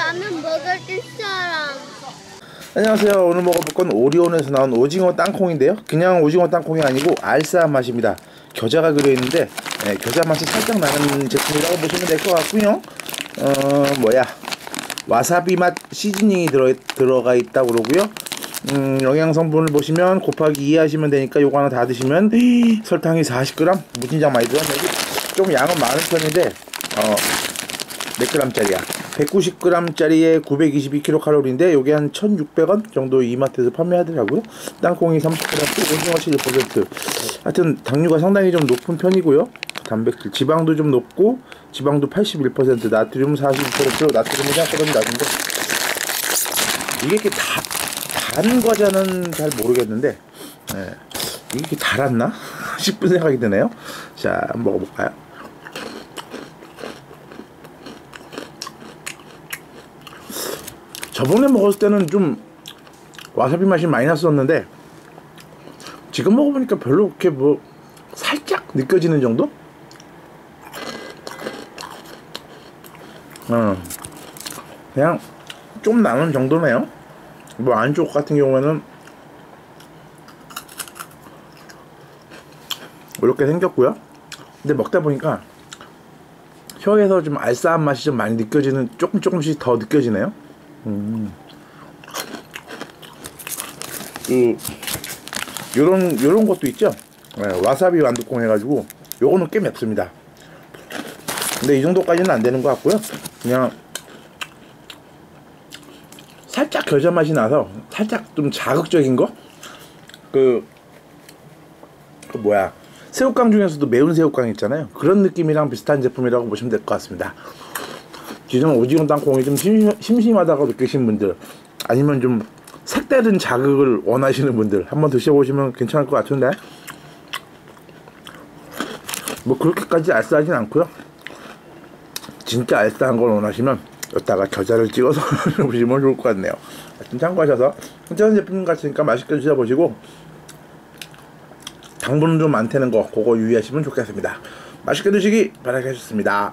라면 먹을 사람. 안녕하세요. 오늘 먹어볼 건 오리온에서 나온 오징어 땅콩인데요. 그냥 오징어 땅콩이 아니고 알싸한 맛입니다. 겨자가 그려있는데 네, 겨자 맛이 살짝 나는 제품이라고 보시면 될 것 같고요. 어 뭐야 와사비 맛 시즈닝이 들어, 들어가 있다고 그러고요. 음, 영양 성분을 보시면 곱하기 2 하시면 되니까 요거 하나 다 드시면 설탕이 40g 무진장 많이 들어가요. 좀 양은 많은 편인데 어, 몇 g짜리야? 190g짜리에 922kcal인데 요게 한 1,600원 정도 이마트에서 판매하더라고요. 땅콩이 30g, 오징어 11%. 하여튼 당류가 상당히 좀 높은 편이고요. 단백질, 지방도 좀 높고 지방도 81%, 나트륨 42%, 나트륨이 생각보다 낮은데 이게 이렇게 다, 단 과자는 잘 모르겠는데 예, 이게 이렇게 달았나 싶은 생각이 드네요. 자, 한번 먹어볼까요? 저번에 먹었을 때는 좀 와사비 맛이 많이 났었는데 지금 먹어보니까 별로 그렇게 뭐 살짝 느껴지는 정도? 어, 그냥 좀 나는 정도네요. 뭐 안쪽 같은 경우에는 이렇게 생겼고요. 근데 먹다 보니까 혀에서 좀 알싸한 맛이 좀 많이 느껴지는 조금 조금씩 더 느껴지네요. 음. 그 요런 요런 것도 있죠. 네, 와사비 완두콩 해가지고 요거는 꽤 맵습니다. 근데 이 정도까지는 안 되는 것 같고요. 그냥 살짝 겨자 맛이 나서 살짝 좀 자극적인 거. 그, 그 뭐야 새우깡 중에서도 매운 새우깡 있잖아요. 그런 느낌이랑 비슷한 제품이라고 보시면 될 것 같습니다. 지금 오징어 땅콩이 좀 심심, 심심 하다고 느끼신 분들 아니면 좀 색다른 자극을 원하시는 분들 한번 드셔보시면 괜찮을 것 같은데? 뭐 그렇게까지 알싸하진 않고요. 진짜 알싸한 걸 원하시면 여기다가 겨자를 찍어서 보시면 좋을 것 같네요. 참고하셔서 괜찮은 제품 같으니까 맛있게 드셔보시고 당분은 좀 많다는 거 그거 유의하시면 좋겠습니다. 맛있게 드시기 바라겠습니다